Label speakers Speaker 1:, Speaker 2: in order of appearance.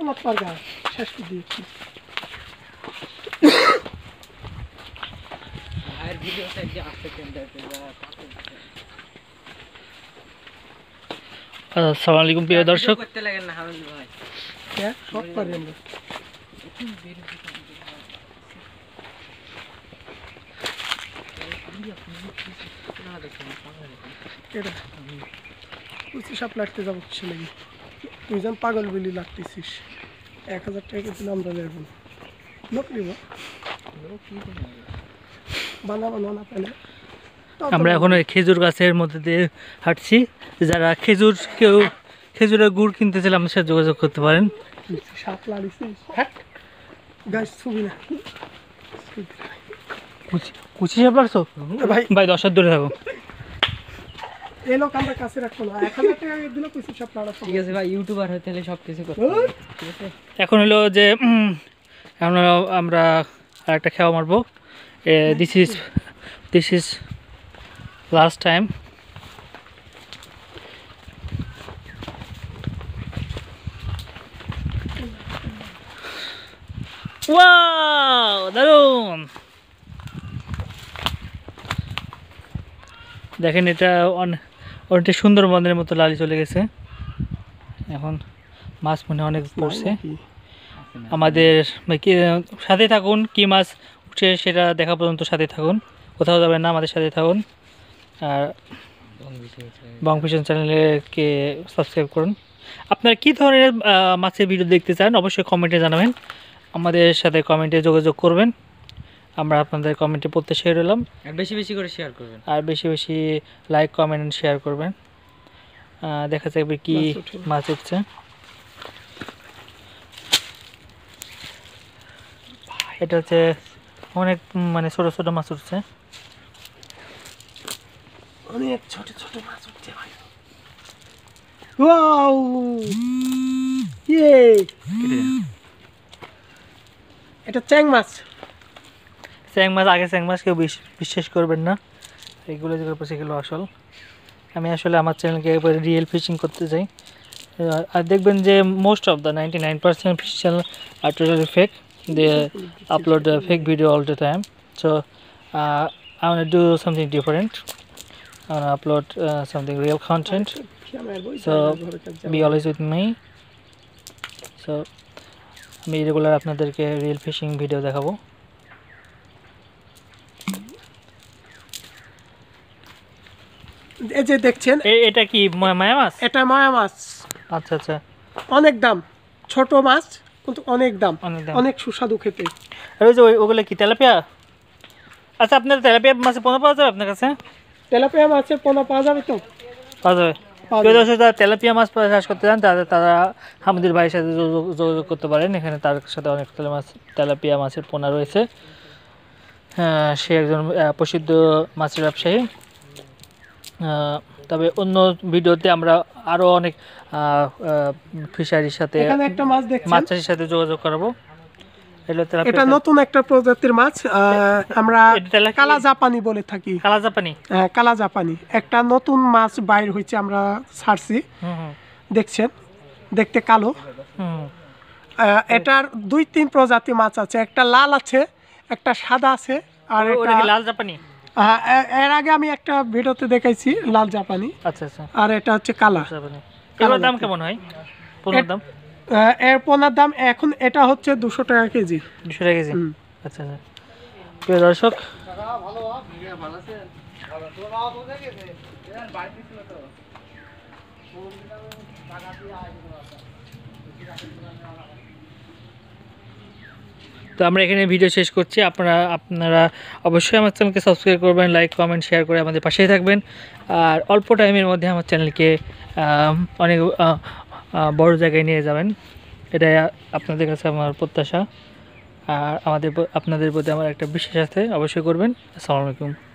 Speaker 1: পোলাপ পারগা শেষ করে দিয়েছি
Speaker 2: ভাইয়ের ভিডিওটা যে আসতে কেন্দ্র
Speaker 3: আসসালামু আলাইকুম প্রিয় দর্শক
Speaker 2: করতে লাগেন না হামিদ ভাই
Speaker 1: হ্যাঁ সব পারি আমরা এটা কুচি সাপ লাগতে যাব কিছু যেন পাগল বলি লাগতেছিস। এক হাজার টাকা দিলে আমরা নেব। লোক নিব। বানা বানা না পেলে।
Speaker 3: আমরা এখন ওই খেজুর গাছের মধ্যে দিয়ে হাঁটছি। যারা খেজুর কেউ খেজুরের গুড় কিনতে চাইলে আমাদের সাথে যোগাযোগ করতে পারেন।
Speaker 1: সাপ হ্যাঁ। গাছ ছবি না।
Speaker 3: কুচি কুচি সাপ লাগছো?
Speaker 1: ভাই।
Speaker 3: ভাই দশ হাত দূরে থাকো।
Speaker 1: এই লোক আমরা কাছে রাখব না। এক হাজার টাকা দিলে সাপ লাড়া
Speaker 2: ঠিক আছে ভাই ইউটিউবার হতে হলে সব কিছু করতে
Speaker 3: এখন হলো যে আমরা আমরা আর একটা খেওয়া মারবো this is this is last time wow দেখেন এটা অন- অনেকটা সুন্দরবনের মতো লালি চলে গেছে। এখন মাছ মনে অনেক পড়ছে। আমাদের কি সাথে থাকুন কি মাছ উঠে সেটা দেখা পর্যন্ত সাথে থাকুন। কোথাও যাবেন না আমাদের সাথে থাকুন। আর বং ফিশন চ্যানেলকে সাবস্ক্রাইব করুন। আপনারা কী ধরনের মাছের ভিডিও দেখতে চান অবশ্যই কমেন্টে জানাবেন। আমাদের সাথে কমেন্টে যোগাযোগ করবেন। আমরা আপনাদের কমেন্টে প্রত্যাশায় রইলাম
Speaker 2: আর বেশি বেশি করে শেয়ার করবেন।
Speaker 3: আর বেশি বেশি লাইক কমেন্ট শেয়ার করবেন। দেখা যাবে কি
Speaker 1: মাছ
Speaker 3: উঠছে। এটা হচ্ছে অনেক মানে ছোট ছোট মাছ উঠছে।
Speaker 1: অনেক ছোট ছোট মাছ উঠছে ভাই। ওয়াও ইয়ে এটা চ্যাং মাছ।
Speaker 3: স্যাং মাছ আগে স্যাং মাছ কেউ বিশ- বিশ্বাস করবেন না। এগুলো যেগুলো সেগুলো আসল। আমি আসলে আমার চ্যানেলকে একবারে রিয়েল ফিশিং করতে চাই। আর- দেখবেন যে most of the ninety nine percent R fake they upload fake video all the time so I want do something different I want to upload uh, something real content. So, Be. So, আমি regular আপনাদেরকে real fishing video দেখাবো।
Speaker 1: এই যে দেখছেন
Speaker 3: এটা কি মায়া মাছ?
Speaker 1: এটা মায়া মাছ।
Speaker 3: আচ্ছা আচ্ছা।
Speaker 1: অনেক দাম ছোট মাছ কিন্তু অনেক দাম
Speaker 3: অনেক
Speaker 1: সুস্বাদু খেতে।
Speaker 3: আর ওই যে ওগুলো কি তেলাপিয়া? আচ্ছা আপনার তেলাপিয়া মাছে পোনা পাওয়া যাবে আপনার কাছে?
Speaker 1: তেলাপিয়া মাছের পোনা পাওয়া যাবে তো?
Speaker 3: পাওয়া যাবে। যারা তেলাপিয়া মাছ চাষ করতে চান তাদের তারা হামিদুর ভাইয়ের সাথে যোগাযোগ- করতে পারেন। এখানে তার সাথে অনেক মাছ তেলাপিয়া মাছের পোনা রয়েছে। হ্যাঁ, সে একজন প্রসিদ্ধ মাছের ব্যবসায়ী। তবে অন্য ভিডিওতে আমরা আরও অনেক ফিশারির সাথে
Speaker 1: মাছ
Speaker 3: চাষির সাথে যোগাযোগ করাবো।
Speaker 1: এটা নতুন একটা প্রজাতির মাছ আমরা কালা জাপানি বলে থাকি।
Speaker 3: কালা জাপানি?
Speaker 1: হ্যাঁ, কালা জাপানি। একটা নতুন মাছ বাইর হয়েছে আমরা ছাড়ছি। দেখছেন? দেখতে কালো। এটার দুই তিন প্রজাতি মাছ আছে। একটা লাল আছে একটা সাদা আছে আর
Speaker 3: লাল জাপানি?
Speaker 1: এর আগে আমি একটা ভিডিওতে দেখাইছি লাল জাপানি।
Speaker 3: আচ্ছা আচ্ছা।
Speaker 1: আর এটা হচ্ছে কালা।
Speaker 3: এগুলোর দাম কেমন হয়? পনেরো দাম?
Speaker 1: এর পোনার দাম এখন এটা হচ্ছে দুশো টাকা কেজি।
Speaker 3: দুশো টাকা কেজি। আচ্ছা আচ্ছা। প্রিয় দর্শক তো আমরা এখানে ভিডিও শেষ করছি। আপনারা আপনারা অবশ্যই আমার চ্যানেলকে সাবস্ক্রাইব করবেন লাইক কমেন্ট শেয়ার করে আমাদের পাশেই থাকবেন। আর অল্প টাইমের মধ্যে আমার চ্যানেলকে অনেক বড় জায়গায় নিয়ে যাবেন। এটাই আপনাদের কাছে আমার প্রত্যাশা। আর আমাদের আপনাদের প্রতি আমার একটা বিশ্বাস আছে, অবশ্যই করবেন। আসসালামু আলাইকুম।